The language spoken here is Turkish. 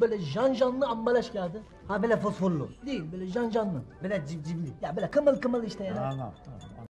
Böyle janjanlı ambalaj kağıdı. Ha böyle fosforlu. Değil böyle janjanlı. Böyle civcivli. Ya böyle kımıl kımıl işte ya. Tamam tamam.